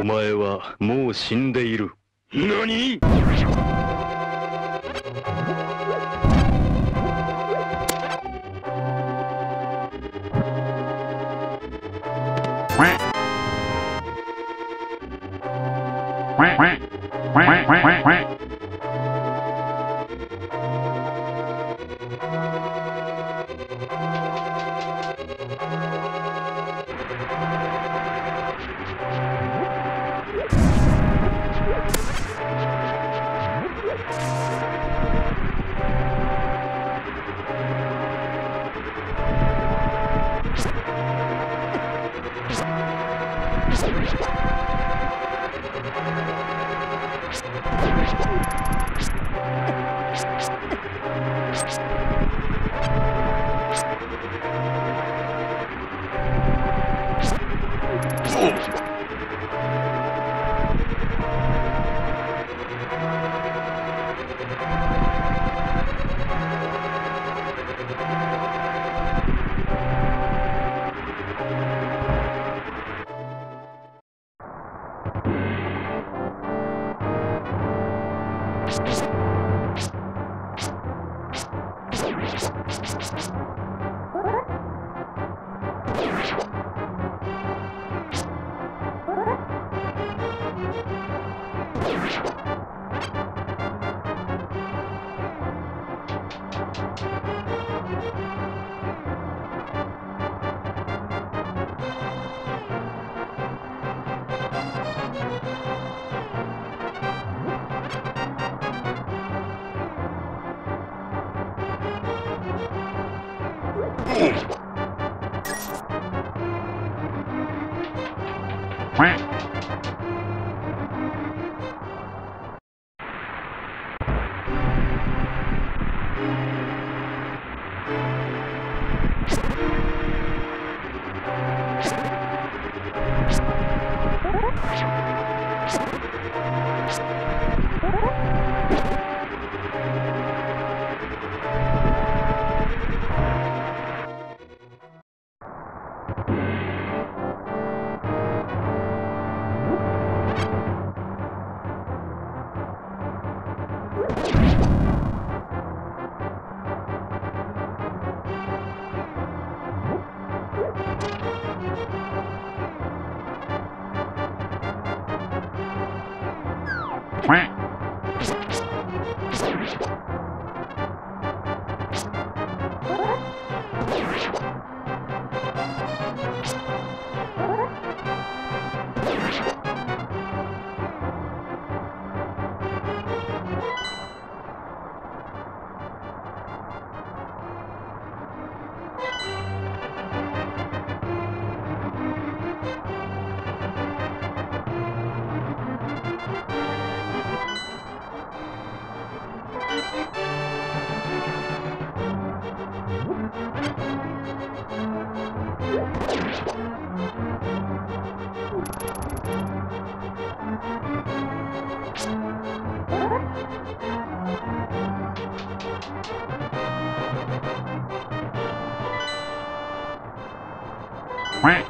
お前はもう死んでいる。何？you you. Quack. Quack.